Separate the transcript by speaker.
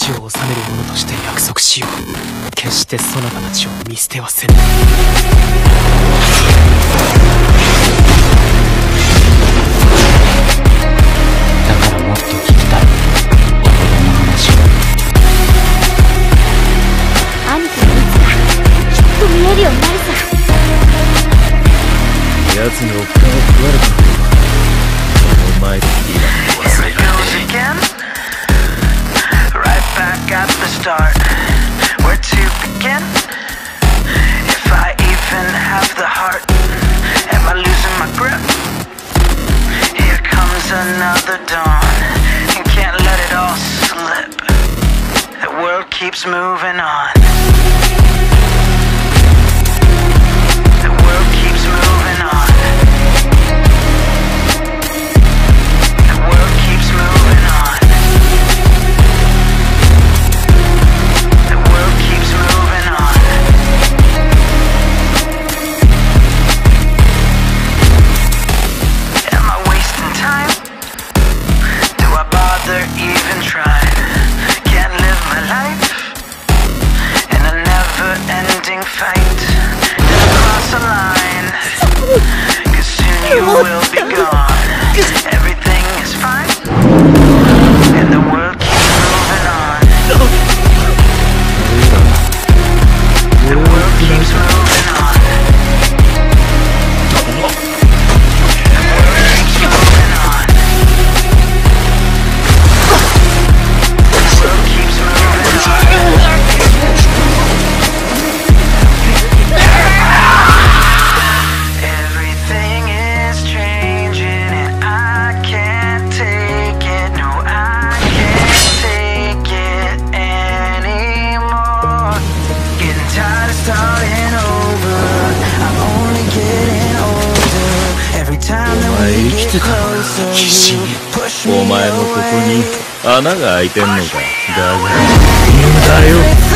Speaker 1: 命を治める者として約束しよう。決してそなたたちを見捨てはせぬ。だからもっと聞きたい。子供の話を
Speaker 2: 兄貴のいつかきっと見えるようになるさ。
Speaker 3: 奴のおっかを食われたお前とリラに忘れら
Speaker 4: start. Where to begin? If I even have the heart, am I losing my grip? Here comes another dawn, and can't let it all slip. The world keeps moving on.
Speaker 3: てたのか
Speaker 4: 必死に
Speaker 3: お前のここに穴が開いてんのかだが。無駄よ。